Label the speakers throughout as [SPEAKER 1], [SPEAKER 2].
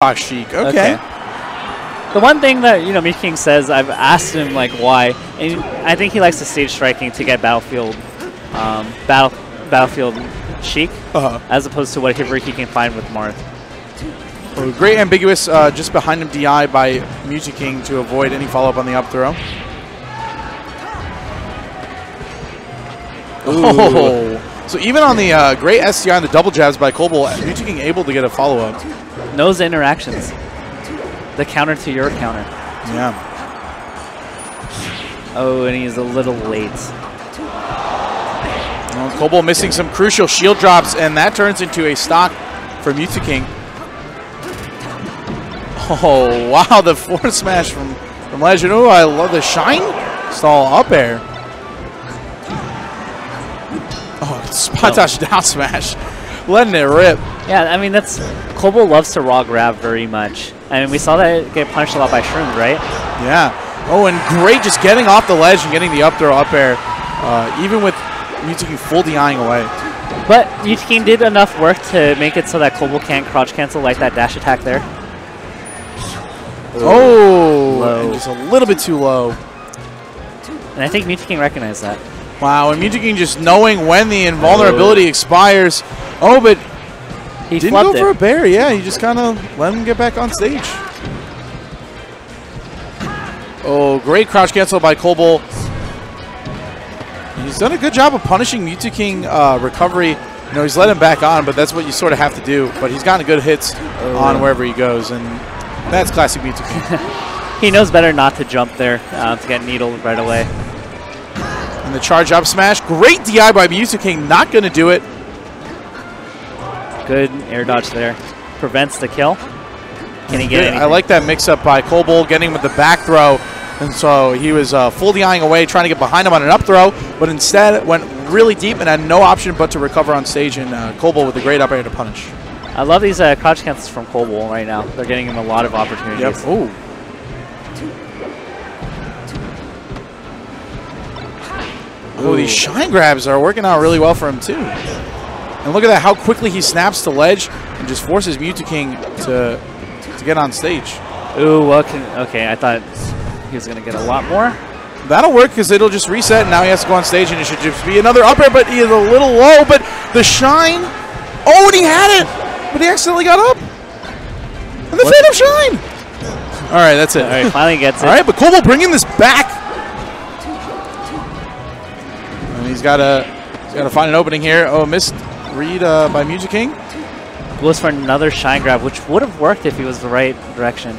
[SPEAKER 1] Box Sheik. Okay.
[SPEAKER 2] The one thing that you know Mew2King says, I've asked him like why, and I think he likes the stage striking to get battlefield, um, battle battlefield Sheik,
[SPEAKER 1] Uh-huh.
[SPEAKER 2] as opposed to whatever he can find with Marth.
[SPEAKER 1] Oh, great ambiguous uh, just behind him DI by Mew2King to avoid any follow-up on the up throw. Oh. So even on the uh, great SDI and the double jabs by Colbol, Music King able to get a follow-up.
[SPEAKER 2] The interactions. The counter to your counter.
[SPEAKER 1] Yeah.
[SPEAKER 2] Oh, and he's a little late.
[SPEAKER 1] Well, Colbol missing some crucial shield drops, and that turns into a stock for Music King. Oh, wow, the forward smash from, from Legend. Oh, I love the shine stall up air. Oh, spot touch down smash. Letting it rip.
[SPEAKER 2] Yeah, I mean that's Colbol loves to raw grab very much. I mean we saw that get punished a lot by Shrooms, right?
[SPEAKER 1] Yeah. Oh, and great just getting off the ledge and getting the up throw up air, uh, even with King full DIing away.
[SPEAKER 2] But Mew2King did enough work to make it so that Colbol can't crouch cancel like that dash attack there.
[SPEAKER 1] Oh,
[SPEAKER 2] Low.
[SPEAKER 1] and just a little bit too low.
[SPEAKER 2] And I think Mew2King recognized that.
[SPEAKER 1] Wow, and Music just knowing when the invulnerability expires. Oh, but
[SPEAKER 2] He
[SPEAKER 1] didn't go for a bear. Yeah, he just kind of let him get back on stage. Oh, great crouch cancel by Colbol. He's done a good job of punishing Mew2King uh, recovery. You know, he's let him back on, but that's what you sort of have to do. But he's gotten good hits on wherever he goes, and that's classic Mew2King.
[SPEAKER 2] He knows better not to jump there uh, to get needled right away.
[SPEAKER 1] and the charge up smash. Great DI by Mew2King. Not going to do it.
[SPEAKER 2] Good air dodge there. Prevents the kill. Can he get anything?
[SPEAKER 1] I like that mix up by Colbol getting him with the back throw. And so he was uh, full DIing away, trying to get behind him on an up throw, but instead went really deep and had no option but to recover on stage. And uh, with a great up air to punish.
[SPEAKER 2] I love these uh, crouch cancels from Colbol right now. They're getting him a lot of opportunities. Yep.
[SPEAKER 1] Ooh. Oh, these shine grabs are working out really well for him too. And look at that, how quickly he snaps to ledge and just forces Mew2King to to get on stage.
[SPEAKER 2] Ooh, well, can, okay. I thought he was going to get a lot more.
[SPEAKER 1] That'll work because it'll just reset. And now he has to go on stage, and it should just be another up air. But he is a little low. But the shine. Oh, and he had it, but he accidentally got up. And the Phantom Shine. All right, that's it.
[SPEAKER 2] All right, finally gets it.
[SPEAKER 1] All right, but Cole bringing this back. And he's got to he's got to find an opening here. Oh, missed read uh, by Mew2King.
[SPEAKER 2] Goes for another shine grab, which would have worked if he was the right direction.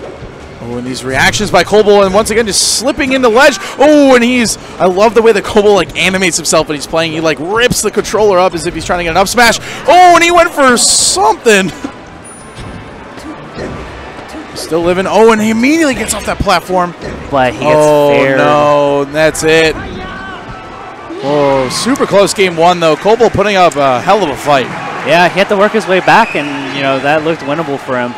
[SPEAKER 1] Oh, and these reactions by Colbol, and once again just slipping into ledge. Oh, and he's, I love the way that Colbol like animates himself when he's playing. He like rips the controller up as if he's trying to get an up smash. Oh, and he went for something. Still living. Oh, and he immediately gets off that platform.
[SPEAKER 2] But he gets
[SPEAKER 1] oh,
[SPEAKER 2] fair.
[SPEAKER 1] no, that's it. Oh, super close game one, though. Colbol putting up a hell of a fight.
[SPEAKER 2] Yeah, he had to work his way back, and you know that looked winnable for him.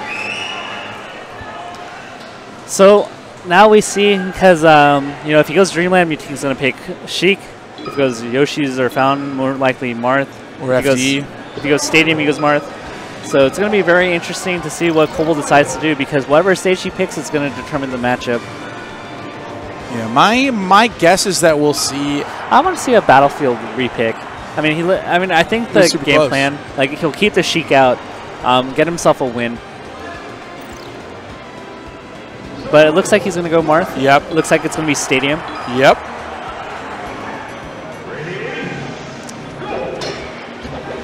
[SPEAKER 2] So now we see because um, you know if he goes Dreamland, Mewtwo's going to pick Sheik. If he goes Yoshi's or Fountain, more likely Marth.
[SPEAKER 1] Or
[SPEAKER 2] if he goes, if he goes Stadium, he goes Marth. So it's going to be very interesting to see what Colbol decides to do because whatever stage he picks is going to determine the matchup.
[SPEAKER 1] Yeah, my my guess is that we'll see.
[SPEAKER 2] I want to see a Battlefield repick. I mean, he. li- I mean, I think the game
[SPEAKER 1] close.
[SPEAKER 2] plan, like he'll keep the Sheik out, um, get himself a win. But it looks like he's going to go Marth.
[SPEAKER 1] Yep,
[SPEAKER 2] It looks like it's going to be Stadium.
[SPEAKER 1] yep.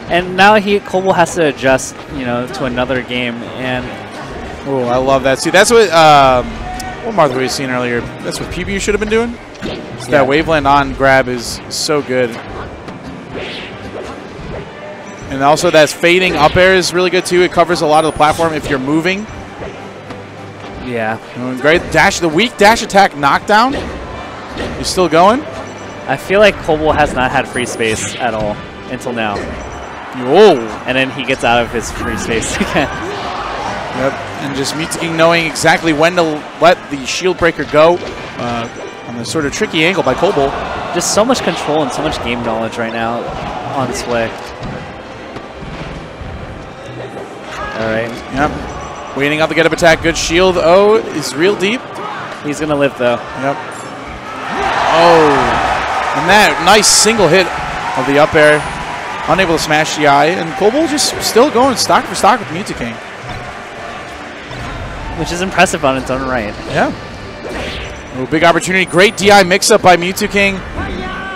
[SPEAKER 2] And now he Colbol has to adjust, you know, to another game. And
[SPEAKER 1] Oh, I love that. See, that's what um, what Martha was seen earlier. That's what PBU should have been doing. So
[SPEAKER 2] Yeah.
[SPEAKER 1] That waveland on grab is so good. And also that fading up air is really good too. It covers a lot of the platform if you're moving.
[SPEAKER 2] yeah,
[SPEAKER 1] Doing great dash, the weak dash attack knockdown. He's still going.
[SPEAKER 2] I feel like Colbol has not had free space at all until now.
[SPEAKER 1] Oh,
[SPEAKER 2] And then he gets out of his free space again.
[SPEAKER 1] Yep, and just Mewtwo knowing exactly when to let the shield breaker go uh, on the sort of tricky angle by Colbol.
[SPEAKER 2] Just so much control and so much game knowledge right now on display. All right.
[SPEAKER 1] Yep. Waiting out the get up attack. Good shield. Oh, is real deep.
[SPEAKER 2] He's going to live, though.
[SPEAKER 1] Yep. Oh. And that nice single hit of the up air. Unable to smash the eye. And Colbol just still going stock for stock with Mew2King.
[SPEAKER 2] Which is impressive on its own right.
[SPEAKER 1] Yeah. Ooh, big opportunity. Great DI mix-up by Mew2King.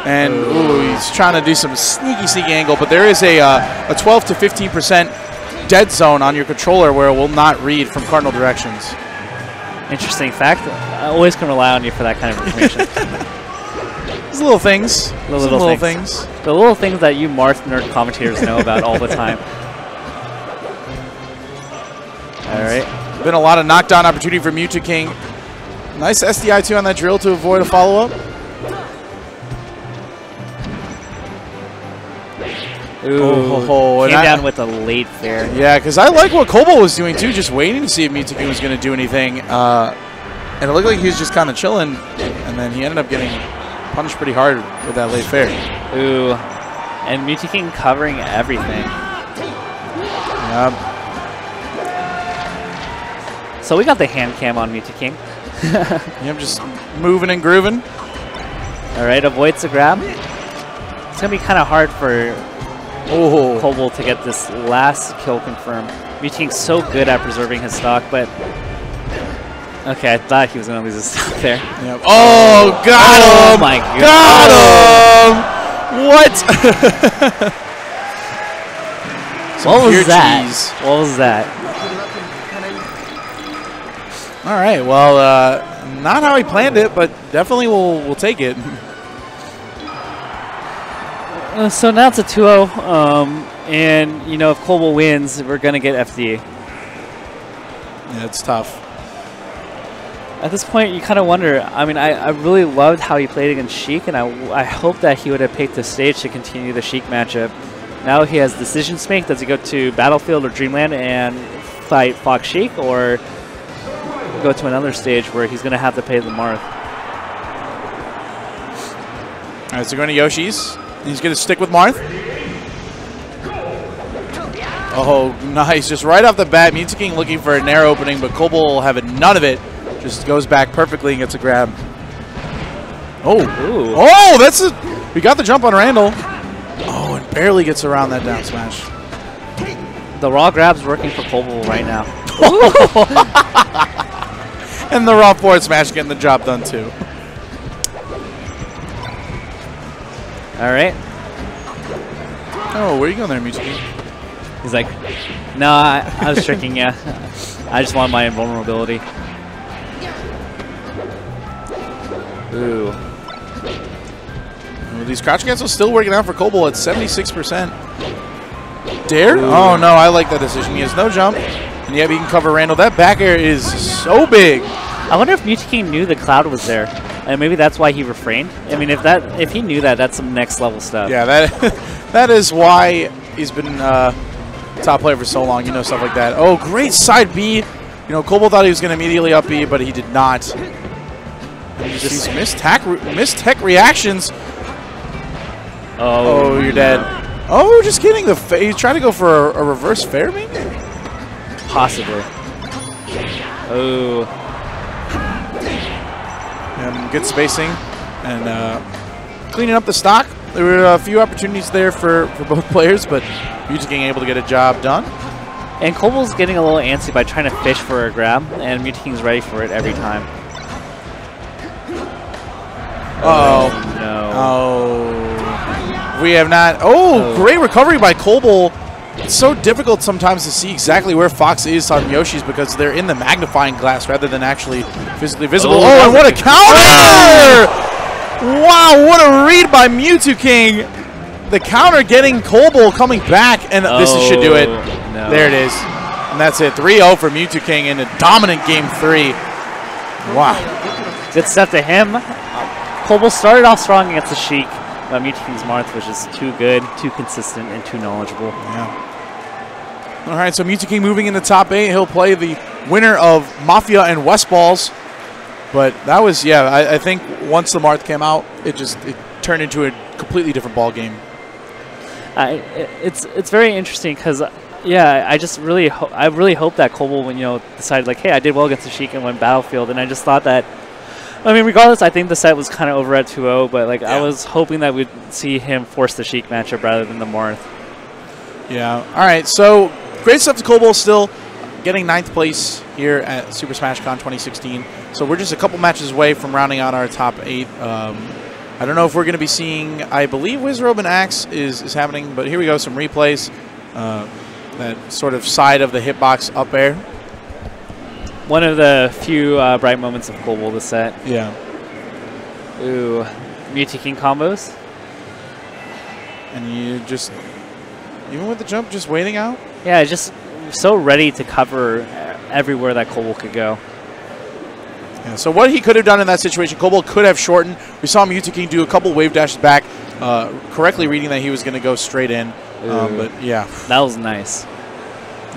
[SPEAKER 1] And ooh, he's trying to do some sneaky, sneaky angle. But there is a, uh, a 12 to 15% dead zone on your controller where it will not read from cardinal directions.
[SPEAKER 2] Interesting fact. I always can rely on you for that kind of information.
[SPEAKER 1] These little things.
[SPEAKER 2] The little
[SPEAKER 1] little
[SPEAKER 2] things.
[SPEAKER 1] things.
[SPEAKER 2] the little things that you Marth nerd commentators know about all the time. All right.
[SPEAKER 1] Been a lot of knockdown opportunity for Mew2King. Nice SDI two on that drill to avoid a follow-up.
[SPEAKER 2] Ooh,
[SPEAKER 1] Oh,
[SPEAKER 2] came
[SPEAKER 1] I-
[SPEAKER 2] down with a late fair.
[SPEAKER 1] Yeah, because I like what Colbol was doing too, just waiting to see if Mew2King was going to do anything. Uh, and it looked like he was just kind of chilling, and then he ended up getting punished pretty hard with that late fair.
[SPEAKER 2] Ooh, and Mew2King covering everything.
[SPEAKER 1] Um,
[SPEAKER 2] So we got the hand cam on Mew2King.
[SPEAKER 1] yep, just moving and grooving.
[SPEAKER 2] All right, avoids the grab. It's gonna be kind of hard for
[SPEAKER 1] Oh,
[SPEAKER 2] Colbol to get this last kill confirmed. Mew2King's so good at preserving his stock, but okay, I thought he was gonna lose his stock there.
[SPEAKER 1] Yep. oh, got
[SPEAKER 2] Oh
[SPEAKER 1] him!
[SPEAKER 2] my god!
[SPEAKER 1] Got him! What?
[SPEAKER 2] What was that?
[SPEAKER 1] cheese.
[SPEAKER 2] What was that?
[SPEAKER 1] All right. Well, uh, not how he planned it, but definitely we'll we'll take it.
[SPEAKER 2] Uh, so now it's a 2-0, um, and you know if Colbol wins, we're gonna get FD.
[SPEAKER 1] Yeah, it's tough.
[SPEAKER 2] At this point, you kind of wonder. I mean, I, I really loved how he played against Sheik, and I, I hope that he would have picked the stage to continue the Sheik matchup. Now he has decisions to make. Does he go to Battlefield or Dreamland and fight Fox Sheik, or go to another stage where he's going to have to pay the Marth?
[SPEAKER 1] All right, so going to Yoshi's. He's going to stick with Marth. Oh, nice. Just right off the bat, Mew2King looking for a narrow opening, but Colbol having none of it. Just goes back perfectly and gets a grab. Oh.
[SPEAKER 2] Ooh.
[SPEAKER 1] Oh, that's a. We got the jump on Randall. Oh, and barely gets around that down smash.
[SPEAKER 2] The raw grab's working for Colbol right now.
[SPEAKER 1] And the raw forward smash getting the job done too.
[SPEAKER 2] All right.
[SPEAKER 1] Oh, where are you going there, Mew2King?
[SPEAKER 2] He's like, no, I, I was tricking you. I just want my invulnerability. Ooh.
[SPEAKER 1] Well, these crouch cancels still working out for Colbol at 76%. Dare? Oh, no, I like that decision. He has no jump, and yet he can cover Randall. That back air is so big.
[SPEAKER 2] I wonder if Mew2King knew the cloud was there, and maybe that's why he refrained. I mean, if that if he knew that, that's some next level stuff.
[SPEAKER 1] Yeah, that that is why he's been uh, top player for so long. You know, stuff like that. Oh, great side B. You know, Colbol thought he was going to immediately up B, but he did not. And just missed missed tech reactions.
[SPEAKER 2] Oh,
[SPEAKER 1] Oh, you're dead. Oh, just kidding. The fa- he's trying to go for a, a reverse fair, maybe?
[SPEAKER 2] possibly. Oh,
[SPEAKER 1] And good spacing and uh, cleaning up the stock. There were a few opportunities there for, for both players, but Mew2King able to get a job done.
[SPEAKER 2] and Colbol's getting a little antsy by trying to fish for a grab, and Mew2King's ready for it every time.
[SPEAKER 1] Uh-oh.
[SPEAKER 2] No.
[SPEAKER 1] Oh. We have not. Oh,
[SPEAKER 2] Oh.
[SPEAKER 1] great recovery by Colbol. It's so difficult sometimes to see exactly where Fox is on Yoshi's because they're in the magnifying glass rather than actually physically visible.
[SPEAKER 2] Oh,
[SPEAKER 1] Oh, and what
[SPEAKER 2] a
[SPEAKER 1] counter! Wow, what a read by Mew2King. The counter getting Colbol coming back, and this oh, should do it.
[SPEAKER 2] Oh, No.
[SPEAKER 1] There it is. And that's it. 3-0 for Mew2King in a dominant game three. Wow.
[SPEAKER 2] Good stuff to him. Colbol started off strong against the Sheik, but Mew2King's Marth was just too good, too consistent, and too knowledgeable.
[SPEAKER 1] Yeah. All right, so Mew2King moving in the top eight. He'll play the winner of Mafia and Westballz. But that was, yeah, I, I think once the Marth came out, it just it turned into a completely different ball game.
[SPEAKER 2] I, it's it's very interesting because Yeah, I just really, I really hope that Colbol, when you know, decided like, hey, I did well against the Sheik and went Battlefield, and I just thought that. I mean, regardless, I think the set was kind of over at 2-0, but like I was hoping that we'd see him force the Sheik matchup rather than the Marth.
[SPEAKER 1] Yeah. All right. So great stuff to Colbol still getting ninth place here at Super Smash Con 2016. So we're just a couple matches away from rounding out our top eight. Um, I don't know if we're going to be seeing. I believe Wizrobe and Axe is is happening, but here we go. Some replays. Uh, that sort of side of the hitbox up air.
[SPEAKER 2] One of the few uh, bright moments of Colbol this set.
[SPEAKER 1] Yeah.
[SPEAKER 2] Ooh, Mewtwo combos.
[SPEAKER 1] And you just even with the jump, just waiting out.
[SPEAKER 2] Yeah, just so ready to cover everywhere that Colbol could go.
[SPEAKER 1] Yeah, so what he could have done in that situation, Colbol could have shortened. We saw Mew2King do a couple wave dashes back, uh, correctly reading that he was going to go straight in. Um, but yeah,
[SPEAKER 2] That was nice.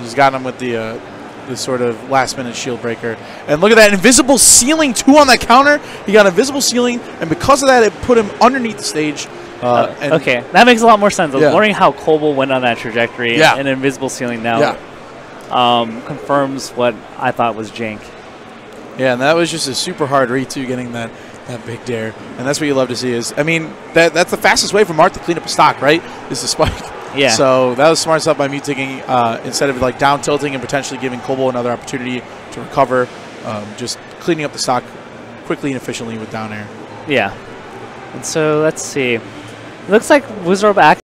[SPEAKER 1] he's got him with the uh, the sort of last minute shield breaker. And look at that invisible ceiling two on that counter. He got invisible ceiling, and because of that, it put him underneath the stage. Uh,
[SPEAKER 2] Uh,
[SPEAKER 1] and
[SPEAKER 2] okay, that makes a lot more sense. I was
[SPEAKER 1] Yeah.
[SPEAKER 2] wondering how Colbol went on that trajectory.
[SPEAKER 1] Yeah.
[SPEAKER 2] And invisible ceiling now
[SPEAKER 1] Yeah,
[SPEAKER 2] um, confirms what I thought was jank.
[SPEAKER 1] yeah, and that was just a super hard read too, getting that that big dare, and that's what you love to see. Is I mean that that's the fastest way for Marth to clean up a stock, right? Is the spike.
[SPEAKER 2] Yeah.
[SPEAKER 1] So that was smart stuff by Mewtwo uh, instead of like down tilting and potentially giving Colbol another opportunity to recover, um, just cleaning up the stock quickly and efficiently with down air.
[SPEAKER 2] Yeah. And so let's see. Looks like Wizrobe Axe